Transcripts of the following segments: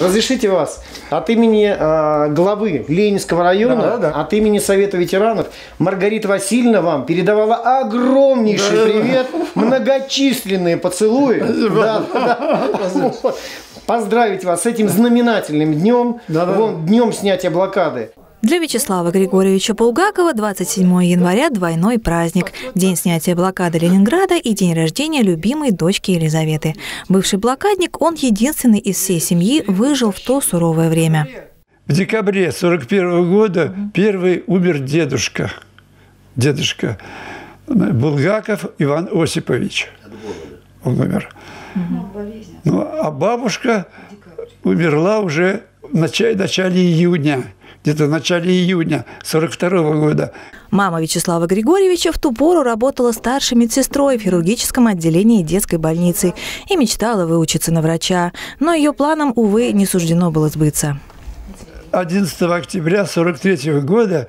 Разрешите вас от имени э, главы Ленинского района, Да, да. от имени Совета ветеранов, Маргарита Васильевна вам передавала огромнейший привет, многочисленные поцелуи. Да, да. Поздравить вас с этим знаменательным днем, Да, да. днем снятия блокады. Для Вячеслава Григорьевича Булгакова 27 января – двойной праздник. День снятия блокады Ленинграда и день рождения любимой дочки Елизаветы. Бывший блокадник, он единственный из всей семьи выжил в то суровое время. В декабре 41 года первый умер дедушка. Дедушка Булгаков Иван Осипович. Он умер. Ну, а бабушка умерла уже в начале, начале июня. Где-то в начале июня 42 года. Мама Вячеслава Григорьевича в ту пору работала старшей медсестрой в хирургическом отделении детской больницы и мечтала выучиться на врача. Но ее планам, увы, не суждено было сбыться. 11 октября 43 года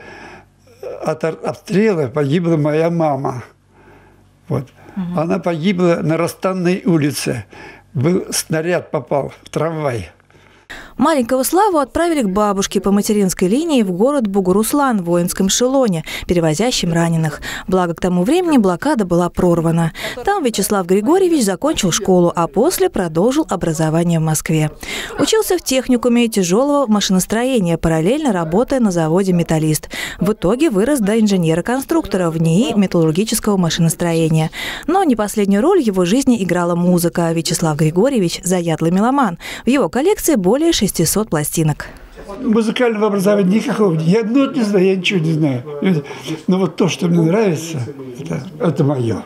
от обстрела погибла моя мама. Вот. Она погибла на Расстанной улице. Был снаряд попал в трамвай. Маленького Славу отправили к бабушке по материнской линии в город Бугуруслан в воинском эшелоне, перевозящем раненых. Благо, к тому времени блокада была прорвана. Там Вячеслав Григорьевич закончил школу, а после продолжил образование в Москве. Учился в техникуме тяжелого машиностроения, параллельно работая на заводе «Металлист». В итоге вырос до инженера-конструктора в НИИ металлургического машиностроения. Но не последнюю роль в его жизни играла музыка. Вячеслав Григорьевич – заядлый меломан. В его коллекции более 600 пластинок. Музыкального образования никакого. Я нот не знаю, я ничего не знаю. Но вот то, что мне нравится, это, это мое.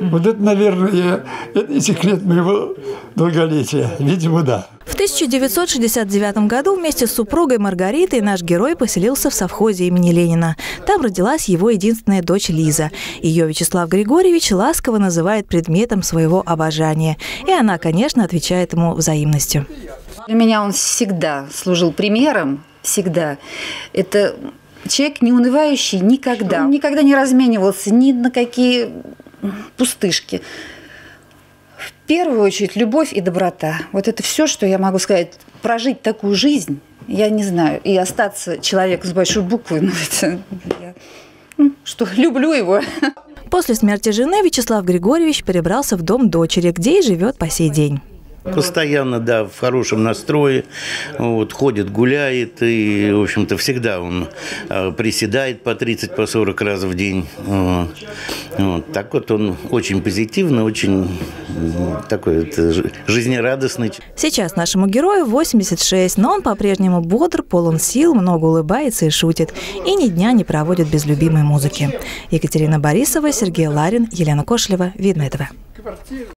Вот это, наверное, это секрет моего долголетия. Видимо, да. В 1969 году вместе с супругой Маргаритой наш герой поселился в совхозе имени Ленина. Там родилась его единственная дочь Лиза. Ее Вячеслав Григорьевич ласково называет предметом своего обожания. И она, конечно, отвечает ему взаимностью. Для меня он всегда служил примером, всегда. Это человек не унывающий никогда. Он никогда не разменивался ни на какие пустышки. В первую очередь любовь и доброта. Вот это все, что я могу сказать. Прожить такую жизнь, я не знаю, и остаться человеком с большой буквы, ну это я, ну, что люблю его. После смерти жены Вячеслав Григорьевич перебрался в дом дочери, где и живет по сей день. Постоянно, да, в хорошем настрое, вот, ходит, гуляет, и, в общем-то, всегда он э, приседает по 30, по 40 раз в день. Вот. Так вот он очень позитивно, очень такой вот, жи- жизнерадостный. Сейчас нашему герою 86, но он по-прежнему бодр, полон сил, много улыбается и шутит. И ни дня не проводит без любимой музыки. Екатерина Борисова, Сергей Ларин, Елена Кошлева. Видно этого.